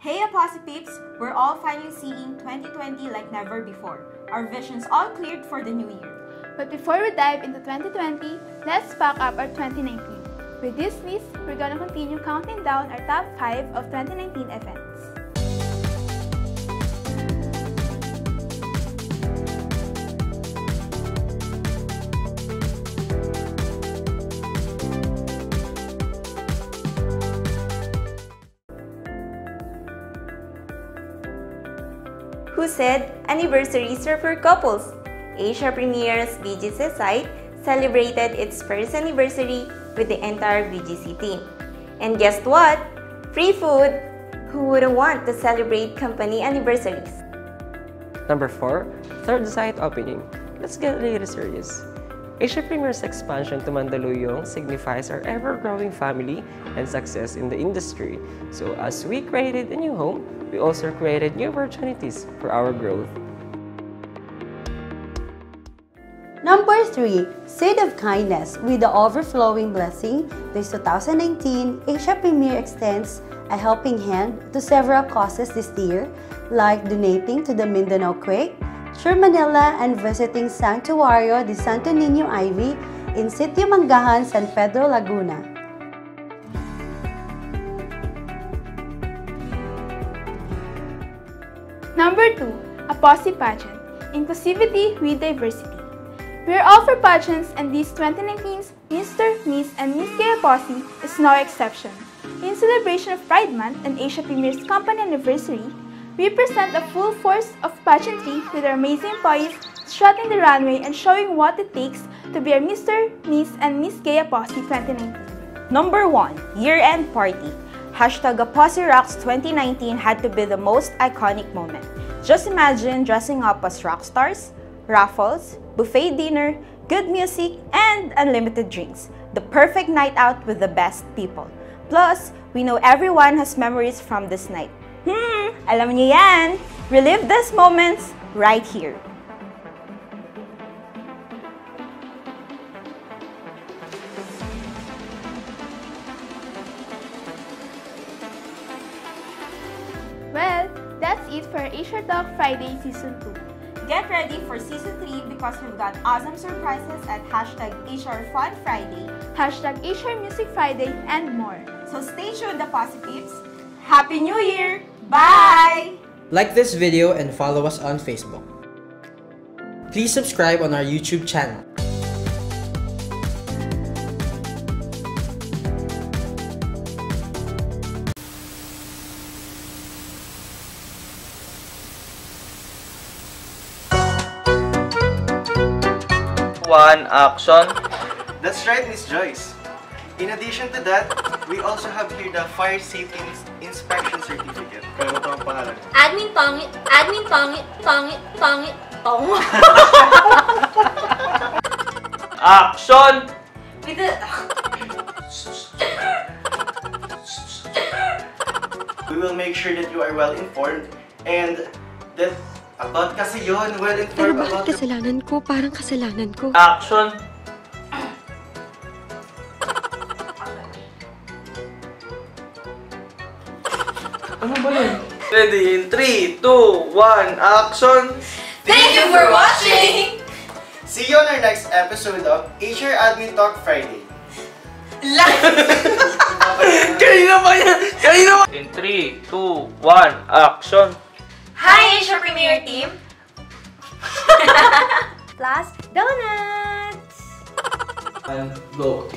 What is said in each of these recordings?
Hey Apostle Peeps! We're all finally seeing 2020 like never before. Our vision's all cleared for the new year. But before we dive into 2020, let's pack up our 2019. With this list, we're gonna continue counting down our top 5 of 2019 events. Who said anniversaries are for couples? Asia Premier's BGC site celebrated its first anniversary with the entire BGC team. And guess what? Free food! Who wouldn't want to celebrate company anniversaries? Number 4, third site opening. Let's get really serious. Asia Premier's expansion to Mandaluyong signifies our ever-growing family and success in the industry. So as we created a new home, we also created new opportunities for our growth. Number 3, Seed of Kindness. With the overflowing blessing, this 2019 Asia Premier extends a helping hand to several causes this year, like donating to the Mindanao Quake, Sure Manila, and visiting Santuario de Santo Niño Ivy in Sitio Mangahan, San Pedro, Laguna. Number 2, a Posse Pageant. Inclusivity with Diversity. We're all for pageants and this 2019's Mr., Miss, and Miss Gaya Posse is no exception. In celebration of Pride Month and Asia Premier's company anniversary, we present a full force of pageantry with our amazing employees strutting the runway and showing what it takes to be a Mr., Miss, and Miss Gaya Posse 2019. Number 1, Year-End Party. Hashtag Apostle Rocks 2019 had to be the most iconic moment. Just imagine dressing up as rock stars, raffles, buffet dinner, good music, and unlimited drinks. The perfect night out with the best people. Plus, we know everyone has memories from this night. Hmm, alam niyo yan! Relive these moments right here. Well, that's it for HR Talk Friday Season 2. Get ready for Season 3 because we've got awesome surprises at hashtag HR Fun Friday. Hashtag Asia Music Friday and more. So stay tuned, the Peeps. Happy New Year! Bye! Like this video and follow us on Facebook. Please subscribe on our YouTube channel. One action. That's right, Miss Joyce. In addition to that, we also have here the Fire Safety Ins- Inspection Certificate. Kaya mo ito ang pangalan. Admin pangit, admin pangit, pangit, pangit, tong. Action! With the, We will make sure that you are well informed and that about kasi yon well Pero informed bakit about the kasalanan ko? Parang kasalanan ko. Action! Ano ba yun? Ready in 3, 2, 1, action! thank you for watching! See you on our next episode of HR Admin Talk Friday. Kanina pa yan! Kanina pa! In 3, 2, 1, action! Hi, Asia Premier Team! Plus donuts! And go.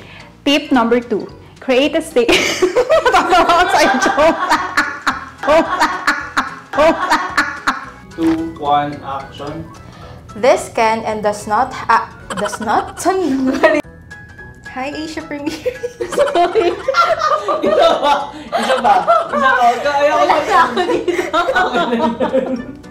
Tip number 2. Create a state. outside joke. 2, 1, action. This can and does not ha- does not Hi, Asia Premier! Isa ba? Isa ba? Isa ba? Kaya ko lang.